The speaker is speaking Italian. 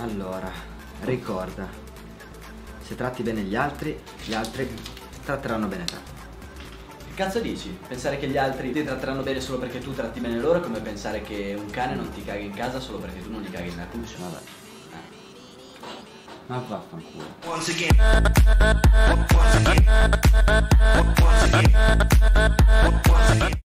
Allora, ricorda, se tratti bene gli altri, gli altri tratteranno bene te. Che cazzo dici? Pensare che gli altri ti tratteranno bene solo perché tu tratti bene loro è come pensare che un cane non ti caghi in casa solo perché tu non gli caghi nella cuccia. Vabbè. Eh. Ma vaffanculo. Once again.